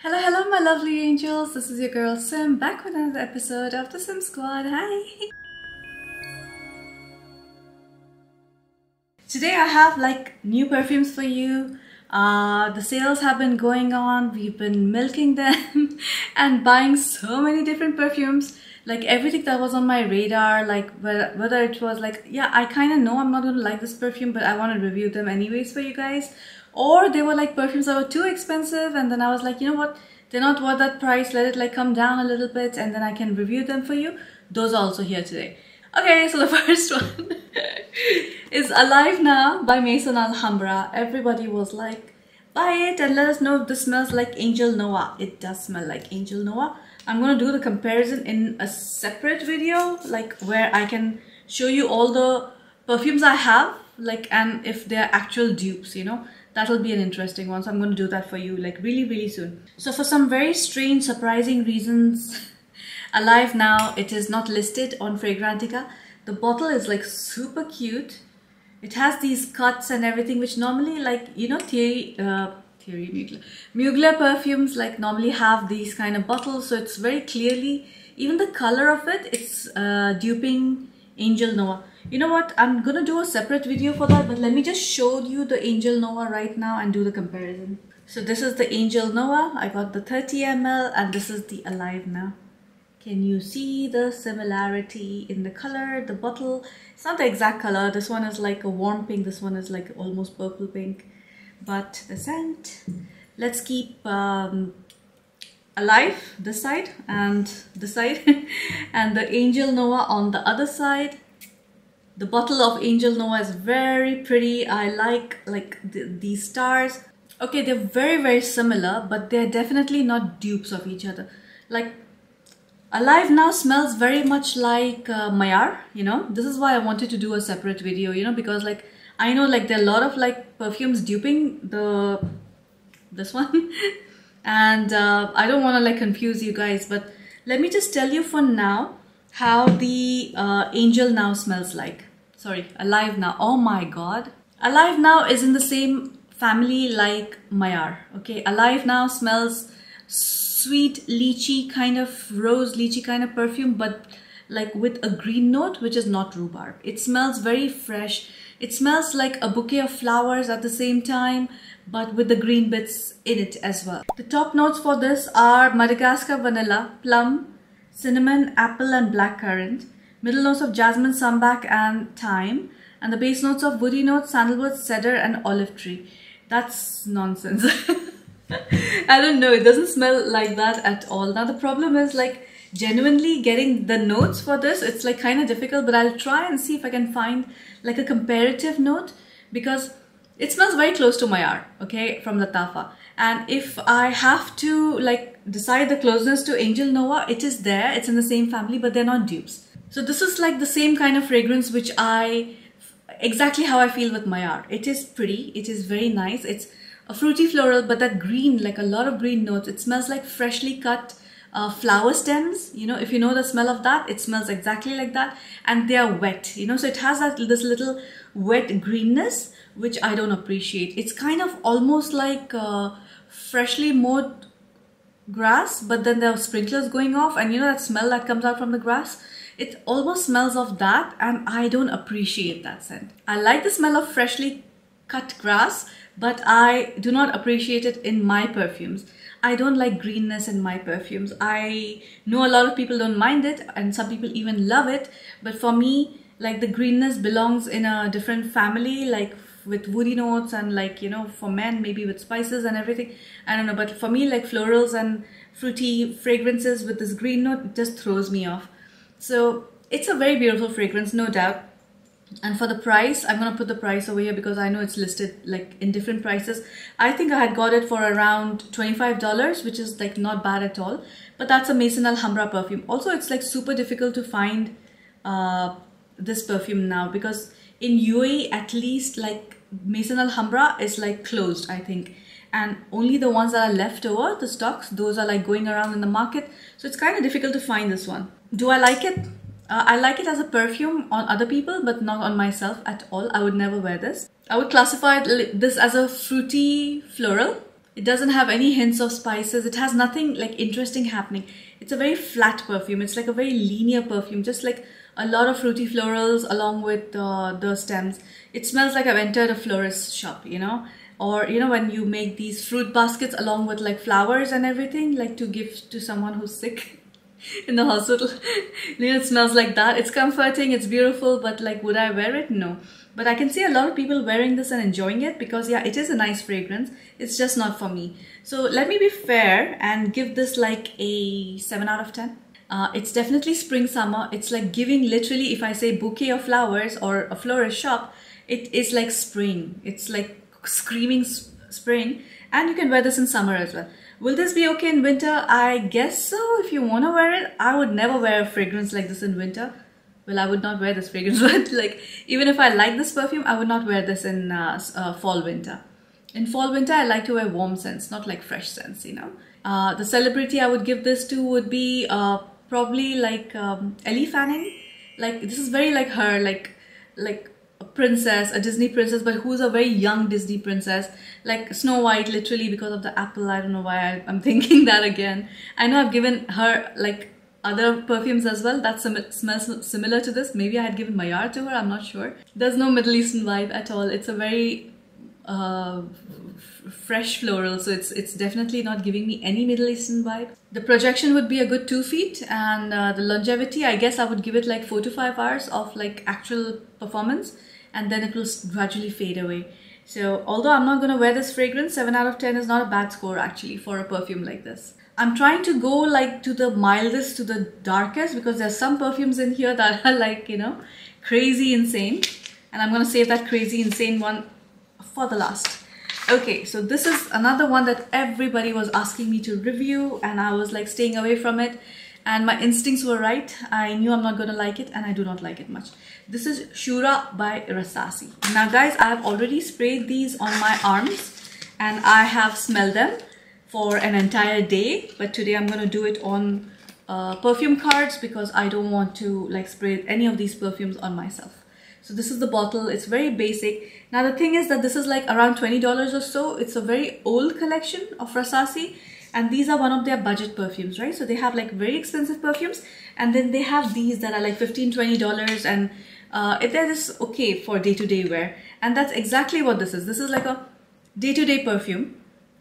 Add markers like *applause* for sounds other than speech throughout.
Hello, hello, my lovely angels. This is your girl Sim back with another episode of the Sim Squad. Hi. Today I have like new perfumes for you. Uh, the sales have been going on. We've been milking them *laughs* and buying so many different perfumes. Like everything that was on my radar, like whether it was like, yeah, I kind of know I'm not gonna like this perfume, but I want to review them anyways for you guys or they were like perfumes that were too expensive and then I was like you know what? They're not worth that price. Let it like come down a little bit and then I can review them for you. Those are also here today. Okay so the *laughs* first one is Alive Now by Maison Alhambra. Everybody was like buy it and let us know if this smells like Angel Nova. It does smell like Angel Nova. I'm gonna do the comparison in a separate video like where I can show you all the perfumes I have like and if they're actual dupes you know that'll be an interesting one so i'm going to do that for you like really really soon so for some very strange surprising reasons *laughs* alive now it is not listed on fragrantica the bottle is like super cute it has these cuts and everything which normally like you know Thierry uh, Thierry Mugler. Mugler perfumes like normally have these kind of bottles so it's very clearly even the color of it it's uh, duping Angel Nova. You know what? I'm gonna do a separate video for that but let me just show you the angel nova right now and do the comparison. So this is the angel nova. I got the 30 ml and this is the alive now. Can you see the similarity in the color the bottle? It's not the exact color. This one is like a warm pink. This one is like almost purple pink. But the scent let's keep um, alive this side and this side *laughs* and the angel nova on the other side the bottle of Angel Nova is very pretty. I like like the, these stars. Okay, they're very very similar, but they're definitely not dupes of each other. Like Alive Now smells very much like uh, Mayar, you know. This is why I wanted to do a separate video, you know, because like I know like there are a lot of like perfumes duping the this one *laughs* and uh, I don't want to like confuse you guys, but let me just tell you for now how the uh, Angel Now smells like sorry, Alive Now. Oh my god. Alive Now is in the same family like Mayar. Okay, Alive Now smells sweet lychee kind of rose lychee kind of perfume but like with a green note which is not rhubarb. It smells very fresh. It smells like a bouquet of flowers at the same time but with the green bits in it as well. The top notes for this are Madagascar vanilla, plum, cinnamon, apple and blackcurrant middle notes of jasmine, sambac and thyme, and the base notes of woody notes, sandalwood, cedar and olive tree. That's nonsense. *laughs* I don't know, it doesn't smell like that at all. Now the problem is like genuinely getting the notes for this, it's like kind of difficult, but I'll try and see if I can find like a comparative note because it smells very close to Mayar, okay, from Lattafa. And if I have to like decide the closeness to Angel Nova, it is there, it's in the same family, but they're not dupes. So this is like the same kind of fragrance which I, exactly how I feel with Mayar. It is pretty, it is very nice. It's a fruity floral, but that green, like a lot of green notes. It smells like freshly cut uh, flower stems. You know, if you know the smell of that, it smells exactly like that. And they are wet, you know, so it has that this little wet greenness, which I don't appreciate. It's kind of almost like uh, freshly mowed grass, but then there are sprinklers going off. And you know that smell that comes out from the grass? It almost smells of that and I don't appreciate that scent. I like the smell of freshly cut grass, but I do not appreciate it in my perfumes. I don't like greenness in my perfumes. I know a lot of people don't mind it and some people even love it, but for me, like the greenness belongs in a different family, like with woody notes and like, you know, for men, maybe with spices and everything. I don't know, but for me, like florals and fruity fragrances with this green note just throws me off. So it's a very beautiful fragrance, no doubt. And for the price, I'm going to put the price over here because I know it's listed like in different prices. I think I had got it for around $25, which is like not bad at all. But that's a Maison Alhambra perfume. Also, it's like super difficult to find uh, this perfume now because in UAE, at least like Maison Alhambra is like closed, I think and only the ones that are left over, the stocks, those are like going around in the market. So it's kind of difficult to find this one. Do I like it? Uh, I like it as a perfume on other people, but not on myself at all. I would never wear this. I would classify this as a fruity floral. It doesn't have any hints of spices. It has nothing like interesting happening. It's a very flat perfume. It's like a very linear perfume, just like a lot of fruity florals along with uh, the stems. It smells like I've entered a florist shop, you know? Or, you know, when you make these fruit baskets along with like flowers and everything, like to give to someone who's sick *laughs* in the hospital. *laughs* you know, it smells like that. It's comforting, it's beautiful, but like, would I wear it? No. But I can see a lot of people wearing this and enjoying it because yeah, it is a nice fragrance. It's just not for me. So let me be fair and give this like a 7 out of 10. Uh, it's definitely spring summer. It's like giving literally, if I say bouquet of flowers or a florist shop, it is like spring. It's like screaming spring and you can wear this in summer as well. Will this be okay in winter? I guess so. If you want to wear it, I would never wear a fragrance like this in winter well, I would not wear this fragrance, *laughs* but like even if I like this perfume, I would not wear this in uh, uh, fall winter. In fall winter, I like to wear warm scents, not like fresh scents, you know. Uh, the celebrity I would give this to would be uh, probably like um, Ellie Fanning. Like this is very like her, like like a princess, a Disney princess, but who's a very young Disney princess, like Snow White, literally because of the apple. I don't know why I, I'm *laughs* thinking that again. I know I've given her like other perfumes as well that sim smells similar to this. Maybe I had given Mayar to her, I'm not sure. There's no Middle Eastern vibe at all. It's a very uh, fresh floral, so it's it's definitely not giving me any Middle Eastern vibe. The projection would be a good two feet, and uh, the longevity, I guess I would give it like four to five hours of like actual performance, and then it will gradually fade away. So although I'm not going to wear this fragrance, 7 out of 10 is not a bad score actually for a perfume like this. I'm trying to go like to the mildest to the darkest because there's some perfumes in here *laughs* that are like, you know, crazy insane. And I'm going to save that crazy insane one for the last. Okay, so this is another one that everybody was asking me to review and I was like staying away from it. And my instincts were right. I knew I'm not to like it and I do not like it much. This is Shuhrah by Rasasi. Now guys, I have already sprayed these on my arms and I have smelled them for an entire day but today I'm gonna do it on uh, perfume cards because I don't want to like spray any of these perfumes on myself so this is the bottle. It's very basic. Now the thing is that this is like around $20 or so. It's a very old collection of Rasasi and these are one of their budget perfumes right? So they have like very expensive perfumes and then they have these that are like $15, 20 dollars and uh, they're just okay for day-to-day -day wear. And that's exactly what this is. This is like a day-to-day -day perfume.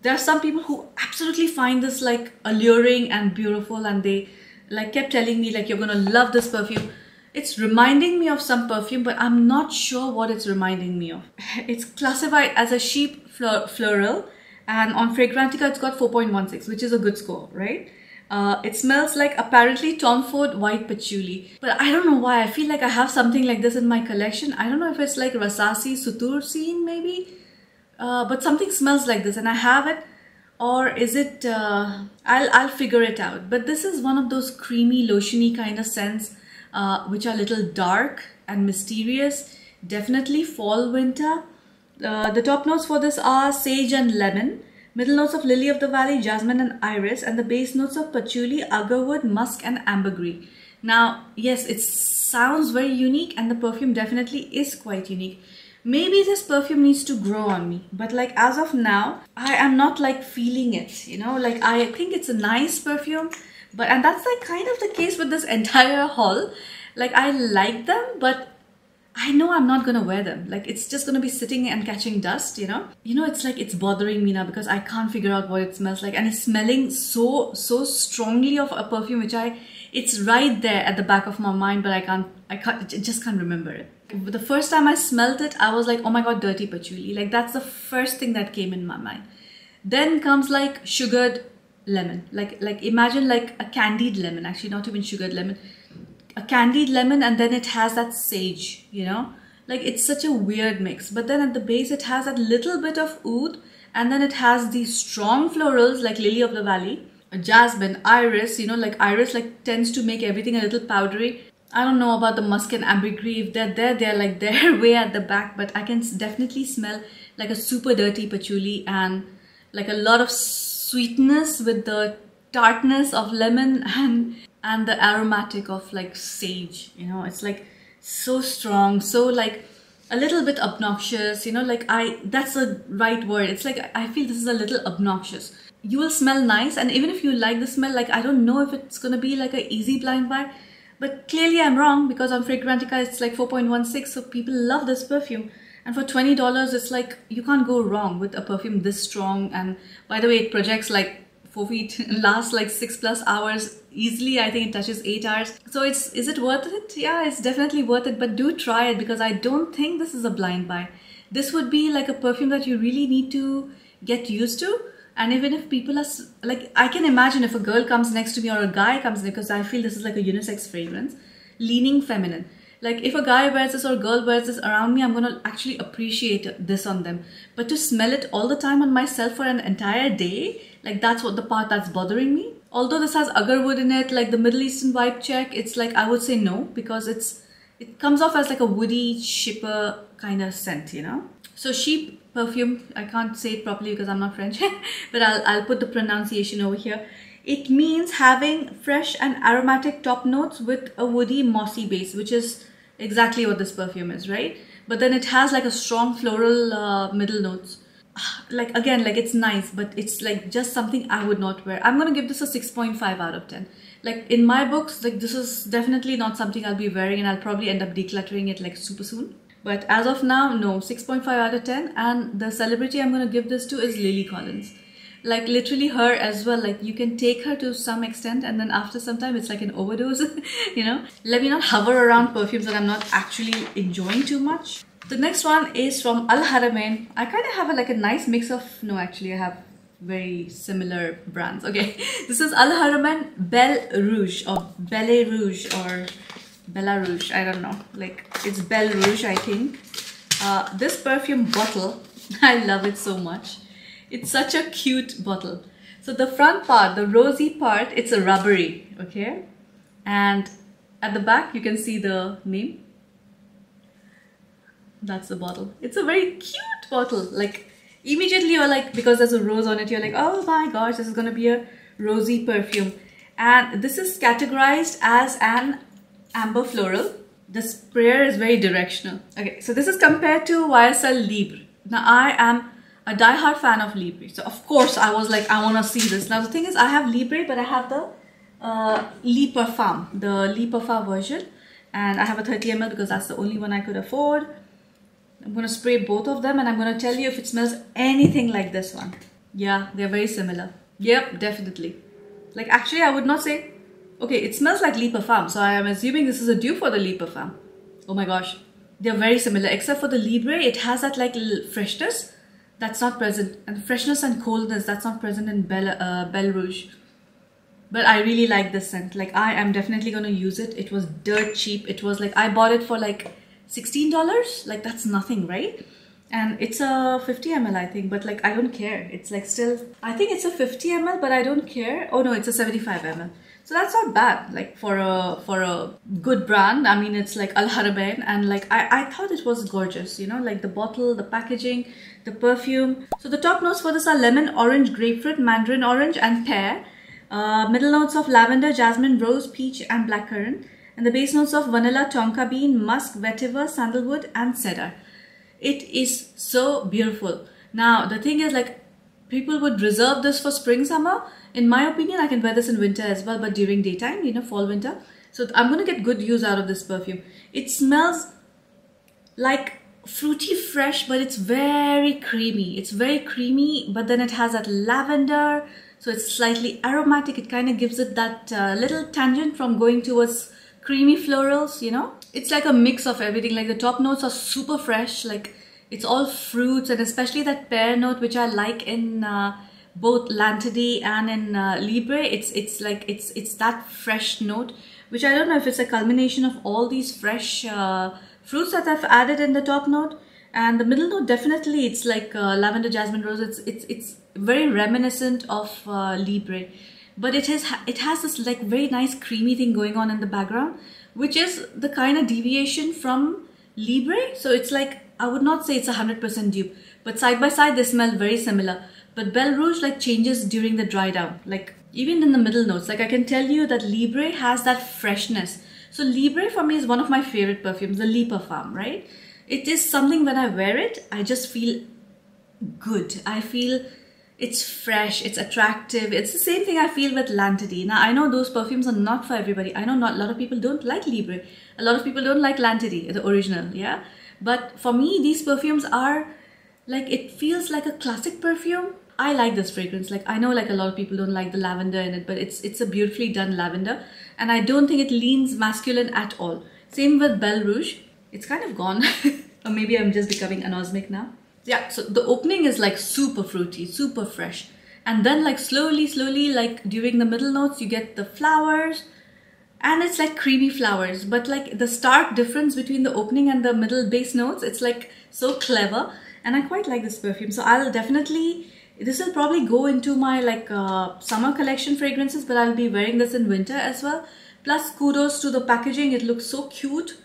There are some people who absolutely find this like alluring and beautiful and they like kept telling me like you're gonna love this perfume it's reminding me of some perfume but i'm not sure what it's reminding me of *laughs* it's classified as a chypre floral and on fragrantica it's got 4.16 which is a good score right uh, it smells like apparently Tom Ford white patchouli. But I don't know why. I feel like I have something like this in my collection. I don't know if it's like Rasasi Sutur scene maybe uh, but something smells like this and I have it or is it uh, I'll, I'll figure it out but this is one of those creamy lotiony kind of scents uh, which are little dark and mysterious. Definitely fall winter. Uh, the top notes for this are sage and lemon middle notes of lily of the valley jasmine and iris and the base notes of patchouli agarwood musk and ambergris. Now yes it sounds very unique and the perfume definitely is quite unique. Maybe this perfume needs to grow on me but like as of now i am not like feeling it you know? Like i think it's a nice perfume but and that's like kind of the case with this entire haul like i like them but I know I'm not gonna wear them. Like it's just gonna be sitting and catching dust, you know? You know, it's like it's bothering me now because I can't figure out what it smells like. And it's smelling so, so strongly of a perfume which I, it's right there at the back of my mind, but I can't, I can't, just can't remember it the first time I smelled it, I was like, oh my god, dirty patchouli. Like that's the first thing that came in my mind. Then comes like sugared lemon. Like like imagine like a candied lemon, actually not even sugared lemon. A candied lemon and then it has that sage, you know? Like it's such a weird mix. But then at the base it has that little bit of oud and then it has these strong florals like lily of the valley jasmine iris you know like iris like tends to make everything a little powdery I don't know about the musk and ambergris. If they're there, they're like *laughs* they're way at the back, but I can definitely smell like a super dirty patchouli and like a lot of sweetness with the tartness of lemon *laughs* and and the aromatic of like sage. You know, it's like so strong, so like a little bit obnoxious you know? Like i that's the right word. It's like i feel this is a little obnoxious. You will smell nice and even if you like the smell like i don't know if it's gonna be like a easy blind buy but clearly i'm wrong because on fragrantica it's like 4.16 so people love this perfume and for $20 it's like you can't go wrong with a perfume this strong. And by the way it projects like four feet *laughs* lasts like six plus hours easily. I think it touches eight hours. So it's is it worth it? Yeah it's definitely worth it. But do try it because i don't think this is a blind buy. This would be like a perfume that you really need to get used to. And even if people are like i can imagine if a girl comes next to me or a guy comes because i feel this is like a unisex fragrance. Leaning feminine like if a guy wears this or a girl wears this around me i'm gonna actually appreciate this on them. But to smell it all the time on myself for an entire day like that's what the part that's bothering me. Although this has agarwood in it like the middle eastern vibe check it's like i would say no because it's it comes off as like a woody chypre kind of scent you know? So sheep perfume i can't say it properly because i'm not french *laughs* but i'll i'll put the pronunciation over here it means having fresh and aromatic top notes with a woody mossy base which is exactly what this perfume is right? But then it has like a strong floral uh, middle notes. *sighs* Like again like it's nice but it's like just something i would not wear. I'm gonna give this a 6.5 out of 10 like in my books like this is definitely not something i'll be wearing and i'll probably end up decluttering it like super soon. But as of now no 6.5 out of 10 and the celebrity i'm gonna give this to is lily collins like literally her as well like you can take her to some extent and then after some time it's like an overdose *laughs* you know let me not hover around perfumes that i'm not actually enjoying too much the next one is from Al Haramain. I kind of have a, like a nice mix of, no actually I have very similar brands. Okay, *laughs* this is Al Haramain Belle Rouge or Belle Rouge or Bella Rouge. I don't know. Like it's Belle Rouge I think. Uh, this perfume bottle, *laughs* I love it so much. It's such a cute bottle. So the front part, the rosy part, it's a rubbery, okay? And at the back you can see the name that's the bottle. It's a very cute bottle. Like immediately you're like, because there's a rose on it, you're like, oh my gosh, this is gonna be a rosy perfume. And this is categorized as an amber floral. The sprayer is very directional. Okay, so this is compared to YSL Libre. Now I am a die-hard fan of Libre. So of course I was like, I wanna see this. Now the thing is I have Libre, but I have the uh, Parfum, the Parfum version. And I have a 30 ml because that's the only one I could afford. I'm going to spray both of them and I'm going to tell you if it smells anything like this one. Yeah, they're very similar. Yep, definitely. Like actually I would not say, okay, it smells like Parfum. So I am assuming this is a dupe for the Parfum. Oh my gosh. They're very similar except for the Libre, it has that like freshness that's not present. And freshness and coldness that's not present in Belle, uh, Belle Rouge. But I really like this scent. Like I am definitely to use it. It was dirt cheap. It was like, I bought it for like $16 like that's nothing right and it's a 50 ml i think but like i don't care it's like still i think it's a 50 ml but i don't care oh no it's a 75 ml so that's not bad like for a for a good brand i mean it's like al haramain and like i i thought it was gorgeous you know like the bottle the packaging the perfume so the top notes for this are lemon orange grapefruit mandarin orange and pear uh, middle notes of lavender jasmine rose peach and blackcurrant and the base notes of vanilla, tonka bean, musk, vetiver, sandalwood and cedar. It is so beautiful. Now the thing is like people would reserve this for spring summer. In my opinion, I can wear this in winter as well, but during daytime, you know, fall winter. So I'm to get good use out of this perfume. It smells like fruity fresh, but it's very creamy. It's very creamy, but then it has that lavender. So it's slightly aromatic. It kind of gives it that uh, little tangent from going towards creamy florals, you know? It's like a mix of everything. Like the top notes are super fresh. Like it's all fruits and especially that pear note, which I like in uh, both L'Interdit and in uh, Libre. It's it's like it's it's that fresh note, which I don't know if it's a culmination of all these fresh uh, fruits that I've added in the top note. And the middle note, definitely, it's like uh, lavender, jasmine, rose. It's it's it's very reminiscent of uh, Libre but it has it has this like very nice creamy thing going on in the background which is the kind of deviation from Libre so it's like I would not say it's a 100% dupe but side by side they smell very similar but Belle Rouge like changes during the dry down like even in the middle notes like I can tell you that Libre has that freshness so Libre for me is one of my favorite perfumes the Lit Parfum right it is something when I wear it, I just feel good. I feel it's fresh, it's attractive. It's the same thing I feel with L'Interdit. Now, I know those perfumes are not for everybody. I know not a lot of people don't like Libre. A lot of people don't like L'Interdit, the original, yeah? But for me, these perfumes are like, it feels like a classic perfume. I like this fragrance. Like, I know like a lot of people don't like the lavender in it, but it's, it's a beautifully done lavender. And I don't think it leans masculine at all. Same with Belle Rouge. It's kind of gone. *laughs* or maybe I'm just becoming anosmic now yeah so the opening is like super fruity super fresh and then like slowly slowly like during the middle notes you get the flowers and it's like creamy flowers but like the stark difference between the opening and the middle base notes it's like so clever and i quite like this perfume so i'll definitely this will probably go into my like uh, summer collection fragrances but i'll be wearing this in winter as well. Plus kudos to the packaging. It looks so cute.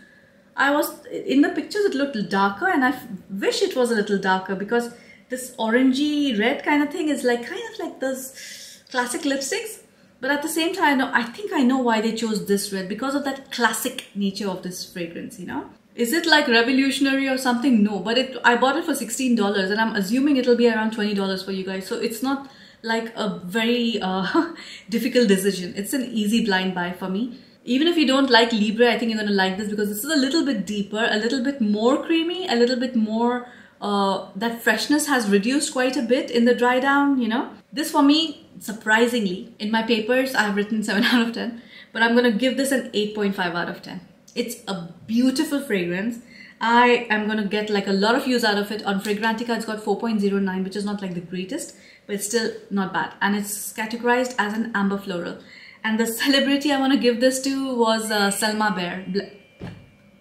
I was in the pictures it looked darker and I wish it was a little darker because this orangey red kind of thing is like kind of like those classic lipsticks. But at the same time I know I think I know why they chose this red because of that classic nature of this fragrance you know is it like revolutionary or something no but it I bought it for $16 and I'm assuming it'll be around $20 for you guys so it's not like a very uh, *laughs* difficult decision it's an easy blind buy for me even if you don't like Libre, I think you're going to like this because this is a little bit deeper, a little bit more creamy, a little bit more, uh, that freshness has reduced quite a bit in the dry down, you know. This for me, surprisingly, in my papers, I have written 7 *laughs* out of 10, but I'm going to give this an 8.5 out of 10. It's a beautiful fragrance. I am going to get like a lot of use out of it. On Fragrantica, it's got 4.09, which is not like the greatest, but it's still not bad. And it's categorized as an amber floral. And the *laughs* celebrity I want to give this to was uh, Selma Blair. Bla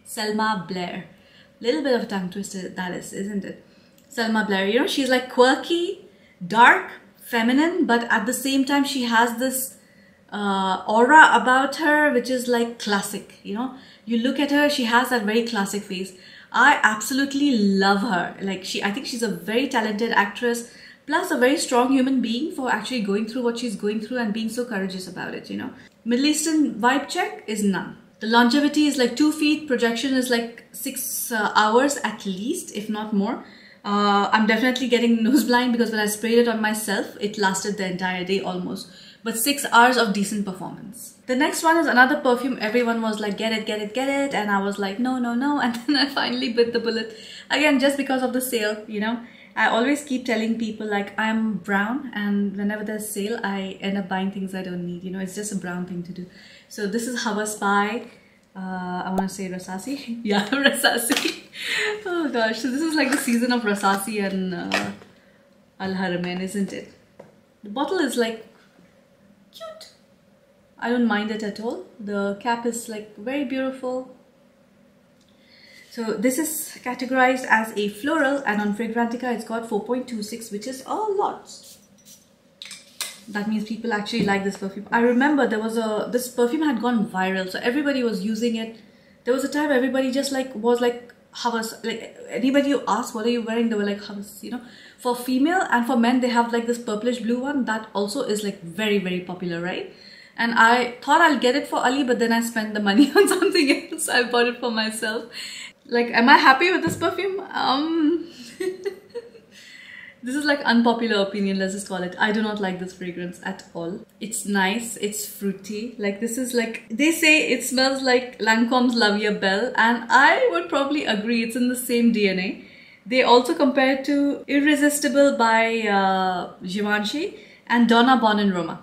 Selma Blair. Little bit of tongue twister that is, isn't it? Selma Blair, you know, she's like quirky, dark, feminine, but at the same time she has this uh, aura about her which is like classic, you know. You look at her, she has that very classic face. I absolutely love her. Like she, I think she's a very talented actress plus a very strong human being for actually going through what she's going through and being so courageous about it, you know. Middle Eastern vibe check is none. The longevity is like two feet, projection is like six uh, hours at least, if not more. Uh, I'm definitely getting *laughs* nose blind because when I sprayed it on myself, it lasted the entire day almost. But six hours of decent performance. The next one is another perfume. Everyone was like, get it, get it, get it. And I was like, no, no, no. *laughs* And then I finally bit the bullet. Again, just because of the sale, you know. I always keep telling people like I'm brown and whenever there's sale I end up buying things I don't need you know it's just a brown thing to do so this is Hawas by uh, I want to say Rasasi *laughs* yeah *laughs* Rasasi oh gosh so this is like the season of Rasasi and uh, Al Haramain isn't it the bottle is like cute I don't mind it at all the cap is like very beautiful so this is categorized as a floral and on Fragrantica it's got 4.26 which is a lot. That means people actually like this perfume. I remember there was a, this perfume had gone viral so everybody was using it. There was a time everybody just like was like hawas like anybody you asked what are you wearing they were like hawas you know for female and for men they have like this purplish blue one that also is like very very popular right and I thought I'll get it for Ali but then I spent the money *laughs* on something else I bought it for myself like, am I happy with this perfume? Um, *laughs* this is like unpopular opinion, let's just call it. I do not like this fragrance at all. It's nice, it's fruity. Like this is like, they say it smells like Lancome's La Vie Belle and I would probably agree it's in the same DNA. They also compare to Irresistible by uh, Givenchy and Donna Born in Roma.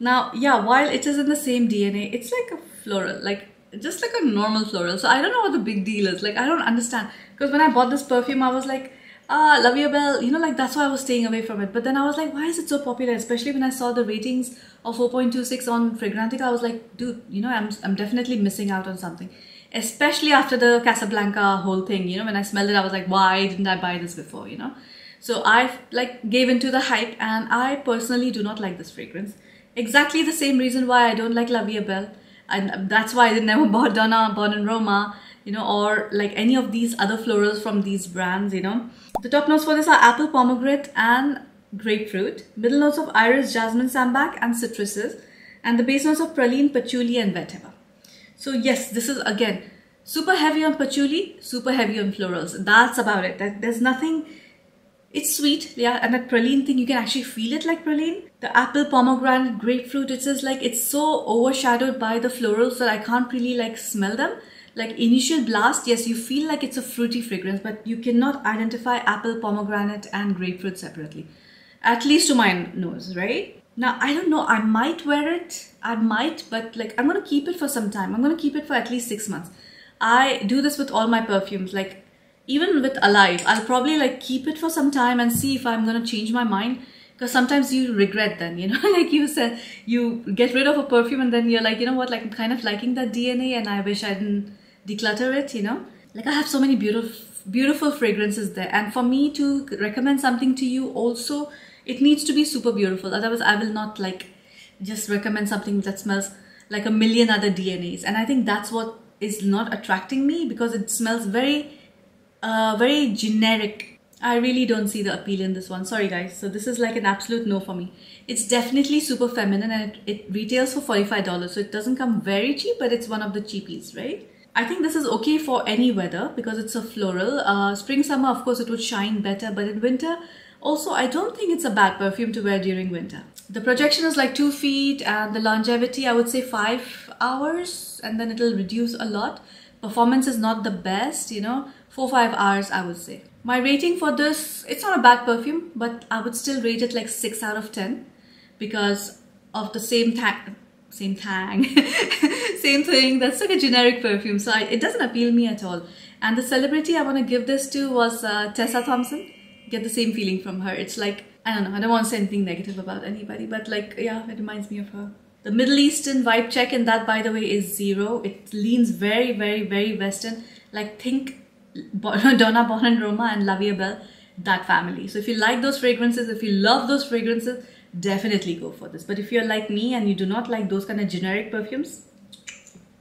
Now, yeah, while it is in the same DNA, it's like a floral. Like just like a normal floral. So I don't know what the big deal is. Like I don't understand. Because when I bought this perfume, I was like, ah, La Vie Belle, you know, like that's why I was staying away from it. But then I was like, why is it so popular? Especially when I saw the ratings of 4.26 on Fragrantica, I was like, dude, you know, I'm, I'm definitely missing out on something. Especially after the Casablanca whole thing, you know, when I smelled it, I was like, why didn't I buy this before, you know? So I like gave into the hype and I personally do not like this fragrance. Exactly the same reason why I don't like La Vie Belle and that's why I never *laughs* bought Donna Born in Roma, you know, or like any of these other florals from these brands, you know. The top notes for this are apple, pomegranate, and grapefruit. Middle notes of iris, jasmine, sambac, and citruses. And the base notes of praline, patchouli, and vetiver. So yes, this is again, super heavy on patchouli, super heavy on florals. That's about it. There's nothing it's sweet, yeah, and that praline thing, you can actually feel it like praline. The apple, pomegranate, grapefruit, it's just like, it's so overshadowed by the florals that I can't really like smell them. Like initial blast, yes, you feel like it's a fruity fragrance, but you cannot identify apple, pomegranate, and grapefruit separately. At least to my nose, right? Now, I don't know, I might wear it, I might, but like, I'm gonna keep it for some time. I'm gonna keep it for at least six months. I do this with all my perfumes, like even with Alive, I'll probably like keep it for some time and see if I'm gonna change my mind. Because sometimes you regret then, you know, *laughs* like you said, you get rid of a perfume and then you're like, you know what, like I'm kind of liking that DNA and I wish I didn't declutter it, you know. Like I have so many beautiful, beautiful fragrances there. And for me to recommend something to you also, it needs to be super beautiful. Otherwise, I will not like just recommend something that smells like a million other DNAs. And I think that's what is not attracting me because it smells very uh, very generic. I really don't see the appeal in this one. Sorry guys. So this is like an absolute no for me. It's definitely super feminine and it, it retails for $45. So it doesn't come very cheap, but it's one of the cheapies, right? I think this is okay for any weather because it's a floral. Uh, spring, summer, of course, it would shine better, but in winter, also, I don't think it's a bad perfume to wear during winter. The projection is like two feet and the longevity, I would say five hours and then it'll reduce a lot. Performance is not the best, you know, four five hours I would say. My rating for this, it's not a bad perfume, but I would still rate it like 6 out of 10 because of the same tang, same tang, *laughs* same thing. That's like a generic perfume, so I, it doesn't appeal me at all. And the celebrity I want to give this to was uh, Tessa Thompson. Get the same feeling from her. It's like, I don't know, I don't want to say anything negative about anybody, but like, yeah, it reminds me of her. The Middle Eastern vibe check in that, by the way, is zero. It leans very, very, very Western. Like, think *laughs* Donna and Roma and La Vie Belle, that family. So if you like those fragrances, if you love those fragrances, definitely go for this. But if you're like me and you do not like those kind of generic perfumes,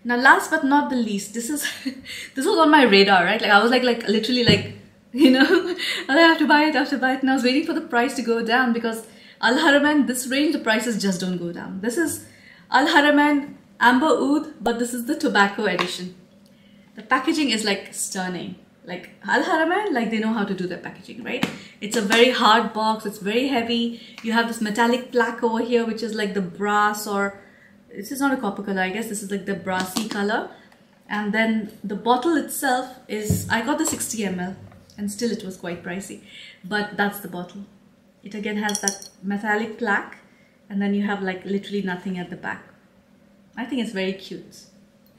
now last but not the least, this is *laughs* this was on my radar, right? Like I was like like literally like, *laughs* you know, I have to buy it, I have to buy it. And I was waiting for the price to go down because Al Haramain, this range, the prices just don't go down. This is Al Haramain Amber Oud, but this is the tobacco edition. The packaging is like stunning. Like Al Haramain, like they know how to do their packaging, right? It's a very hard box. It's very heavy. You have this metallic plaque over here, which is like the brass or this is not a copper color. I guess this is like the brassy color. And then the bottle itself is, I got the 60 ml and still it was quite pricey, but that's the bottle. It again has that metallic plaque and then you have like literally nothing at the back. I think it's very cute.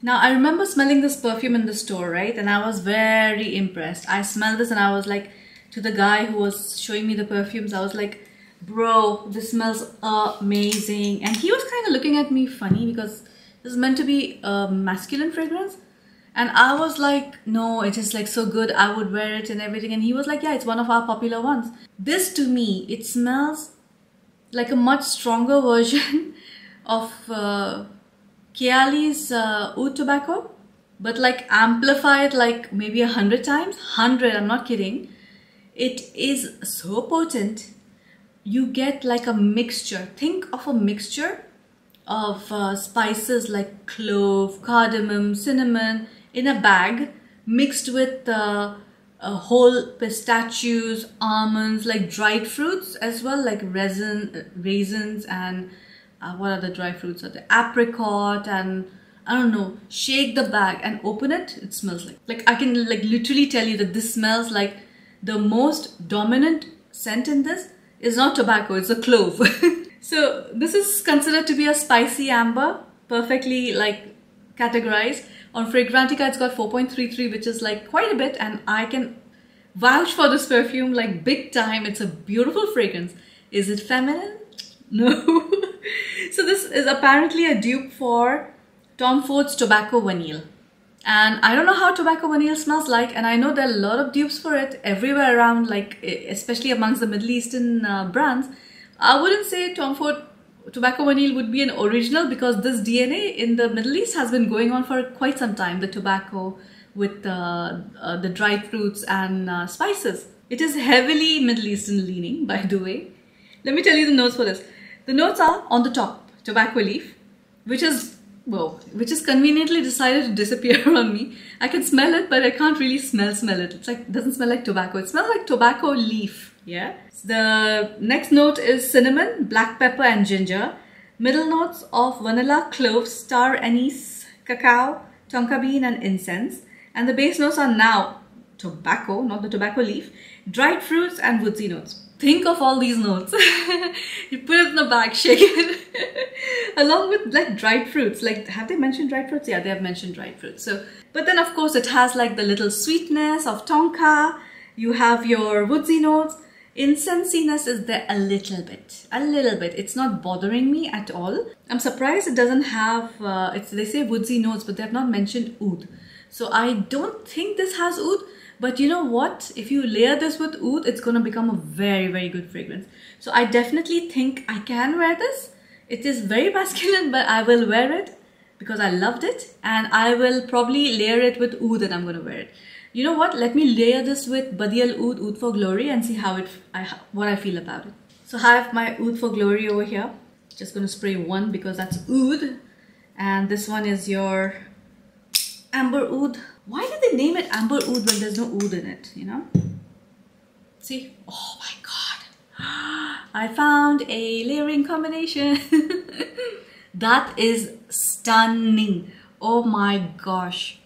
Now, I remember smelling this perfume in the store, right? And I was very impressed. I smelled this and I was like, to the guy who was showing me the perfumes, I was like, bro, this smells amazing. And he was kind of looking at me funny because this is meant to be a masculine fragrance. And I was like, no, it is like so good. I would wear it and everything. And he was like, yeah, it's one of our popular ones. This to me, it smells like a much stronger *laughs* version of uh, Kayali's uh, oud tobacco, but like amplified like maybe a hundred times. Hundred, I'm not kidding. It is so potent. You get like a mixture. Think of a mixture of uh, spices like clove, cardamom, cinnamon in a bag mixed with uh, whole pistachios, almonds, like dried fruits as well, like resin, raisins and uh, what are the dry fruits? Are the apricot and I don't know, shake the bag and open it, it smells like. Like I can like literally tell you that this smells like the most dominant scent in this is not tobacco, it's a clove. *laughs* so this is considered to be a spicy amber, perfectly like categorized. On Fragrantica it's got 4.33 which is like quite a bit and I can vouch for this perfume like big time. It's a beautiful fragrance. Is it feminine? *laughs* No. *laughs* so this is apparently a dupe for Tom Ford's Tobacco Vanille. And I don't know how Tobacco Vanille smells like and I know there are a lot of dupes for it everywhere around like especially amongst the Middle Eastern uh, brands. I wouldn't say Tom Ford Tobacco Vanille would be an original because this DNA in the Middle East has been going on for quite some time. The tobacco with uh, uh, the dried fruits and uh, spices. It is heavily Middle Eastern leaning by the way. Let me tell you the notes for this. The notes are on the top, tobacco leaf, which is Whoa, which is conveniently decided to disappear *laughs* on me. I can smell it, but I can't really smell smell it. It's like it doesn't smell like tobacco. It smells like tobacco leaf. Yeah. The next note is cinnamon, black pepper, and ginger. Middle notes of vanilla, cloves, star anise, cacao, tonka bean, and incense. And the base notes are now tobacco, not the tobacco leaf, dried fruits, and woodsy notes. Think of all these notes. *laughs* you put it in a bag, shake it, *laughs* along with like dried fruits. Like, have they mentioned dried fruits? Yeah, they have mentioned dried fruits. So, but then of course it has like the little sweetness of tonka. You have your woodsy notes. Incensiness is there a little bit, a little bit. It's not bothering me at all. I'm surprised it doesn't have. Uh, it's they say woodsy notes, but they have not mentioned oud. So I don't think this has oud but you know what? If you layer this with oud, it's going to become a very, very good fragrance. So I definitely think I can wear this. It is very *laughs* masculine, but I will wear it because I loved it. And I will probably layer it with oud and I'm going to wear it. You know what? Let me layer this with Bade'e Al Oud, Oud for Glory and see how it, I, what I feel about it. So I have my Oud for Glory over here. Just going to spray one because that's oud. And this one is your Amber Oud why did they name it Amber Oud when there's no oud in it, you know? See? Oh my god. *gasps* I found a layering combination. *laughs* that is stunning. Oh my gosh.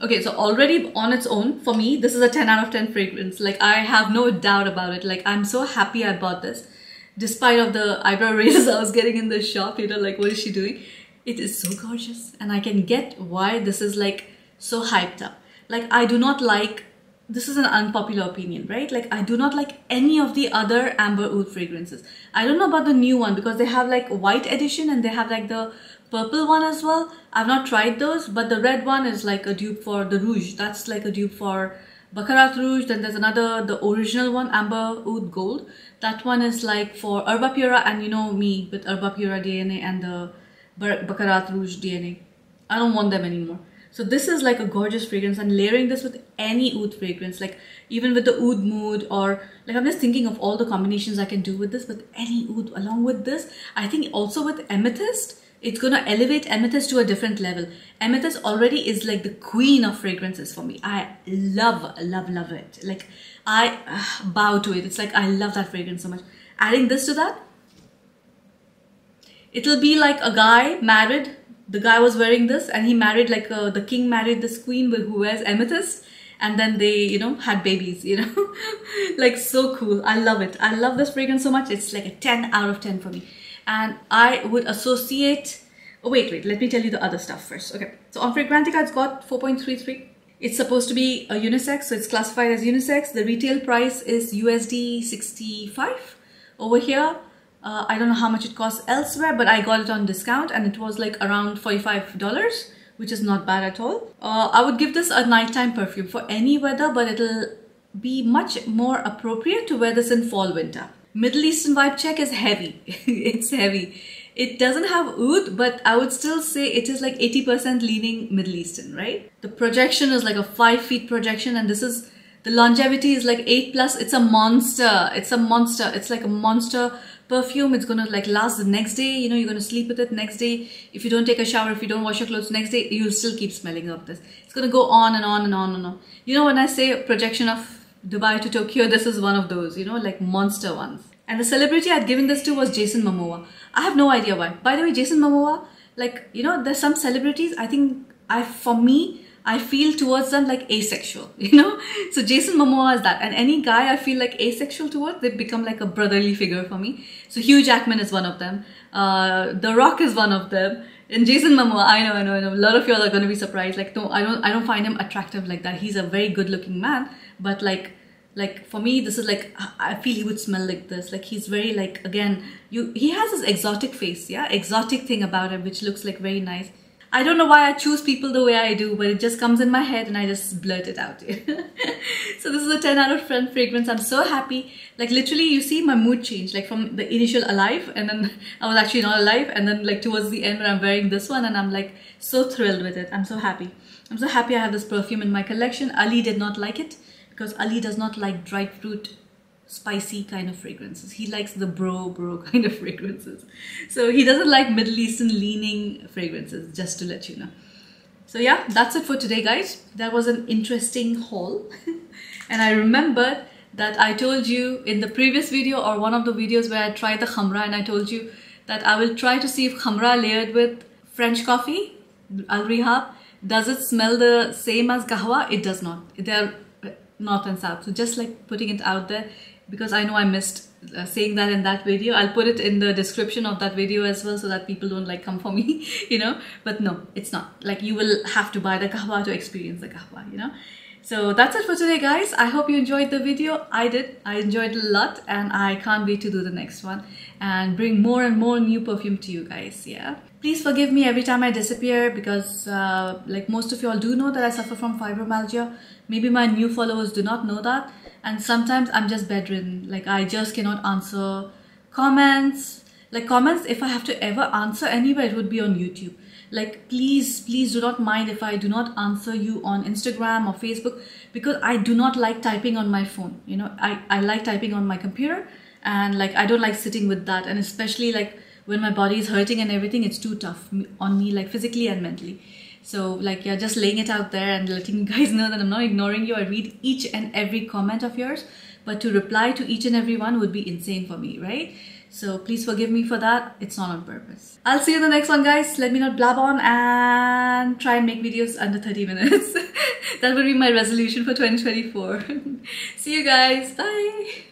Okay, so already on its own, for me, this is a 10 out of 10 fragrance. Like, I have no doubt about it. Like, I'm so happy I bought this. Despite of the eyebrow *laughs* raises I was getting in the shop, you know, like, what is she doing? It is so gorgeous. And I can get why this is like so hyped up. Like I do not like this is an unpopular opinion, right? Like I do not like any of the other amber oud fragrances. I don't know about the new one because they have like white edition and they have like the purple one as well. I've not tried those, but the red one is like a dupe for the rouge. That's like a dupe for Baccarat Rouge. Then there's another, the original one, Amber Oud Gold. That one is like for Erba Pura and you know me with Erba Pura DNA and the Baccarat Rouge DNA. I don't want them anymore. So this is like a gorgeous fragrance and layering this with any oud fragrance, like even with the oud mood or like I'm just thinking of all the combinations I can do with this, with any oud along with this, I think also with amethyst, it's gonna elevate amethyst to a different level. Amethyst already is like the queen of fragrances for me. I love, love, love it. Like I uh, bow to it. It's like I love that fragrance so much. Adding this to that, it'll be like a guy married the guy was wearing this and he married like uh, the king married this queen who wears amethyst and then they you know had babies you know *laughs* like so cool i love it i love this fragrance so much it's like a 10 out of 10 for me and i would associate oh wait wait let me tell you the other stuff first. Okay. So on fragrantica it's got 4.33 it's supposed to be a unisex so it's classified as unisex. The retail price is usd 65 over here uh, I don't know how much it costs elsewhere, but I got it on discount and it was like around $45, which is not bad at all. Uh, I would give this a nighttime perfume for any weather, but it'll be much more appropriate to wear this in fall winter. Middle Eastern vibe check is heavy. *laughs* it's heavy. It doesn't have oud, but I would still say it is like 80% leaning Middle Eastern, right? The projection is like a 5 feet projection and this is, the longevity is like 8 plus. It's a monster. It's a monster. It's like a monster perfume it's gonna like last the next day you know you're gonna sleep with it next day if you don't take a shower if you don't wash your clothes next day you'll still keep smelling of this it's gonna go on and on and on and on you know when i say projection of dubai to tokyo this is one of those you know like monster ones and the celebrity i'd given this to was jason momoa i have no idea why by the way jason momoa like you know there's some celebrities i think i for me I feel towards them like asexual, *laughs* you know? So Jason Momoa is that. And any guy I feel like asexual towards, they become like a brotherly figure for me. So Hugh Jackman is one of them. Uh, the Rock is one of them. And Jason Momoa, I know, I know, I know. A lot of y'all are going to be surprised. Like, no, I don't, I don't find him attractive like that. He's a very good looking man. But like, like for me, this is like, I feel he would smell like this. Like he's very like, again, you, he has this exotic face. Yeah. Exotic thing about him, which looks like very nice. I don't know why I choose people the way I do, but it just comes in my head and I just blurt it out. *laughs* so this is a 10 out of 10 fragrance. I'm so happy. Like literally you see my mood change like from the initial alive and then *laughs* I was actually not alive and then like towards the end when I'm wearing this one and I'm like so thrilled with it. I'm so happy. I'm so happy I have this perfume in my collection. Ali did not like it because Ali does not like dried fruit spicy kind of fragrances. He likes the bro bro *laughs* kind of fragrances. So he doesn't like Middle Eastern leaning fragrances, just to let you know. So yeah, that's it for today guys. That was an interesting haul. *laughs* and I remembered that I told you in the previous video or one of the videos where I tried the khamra and I told you that I will try to see if khamra layered with French coffee, Al Rihab, does it smell the same as kahwa? It does not. They're north and south. So just like putting it out there because I know I missed uh, saying that in that video. I'll put it in the description of that video as well so that people don't like come for me, *laughs* you know. But no, it's not. Like you will have to buy the kahwa to experience the kahwa, you know. So that's it for today guys. I hope you enjoyed the video. I did. I enjoyed a lot and I can't wait to do the next one and bring more and more new perfume to you guys. Yeah. Please forgive me every time I disappear because uh, like most of you all do know that I suffer from fibromyalgia. Maybe my new followers do not know that. And sometimes I'm just bedridden. Like I just cannot answer comments. Like comments, if I have to ever answer anywhere, it would be on YouTube. Like please, please do not mind if I do not answer you on Instagram or Facebook because I do not like typing on my phone. You know, I, I like typing on my computer and like I don't like sitting with that. And especially like when my body is hurting and everything, it's too tough on me, like physically and mentally. So like, yeah, just laying it out there and letting you *laughs* guys know that I'm not ignoring you. I read each and every comment of yours, but to reply to each and every one would be insane for me, right? So please forgive me for that. It's not on purpose. I'll see you in the next one, guys. Let me not blab on and try and make videos under 30 minutes. *laughs* that would be my resolution for 2024. *laughs* see you guys. Bye.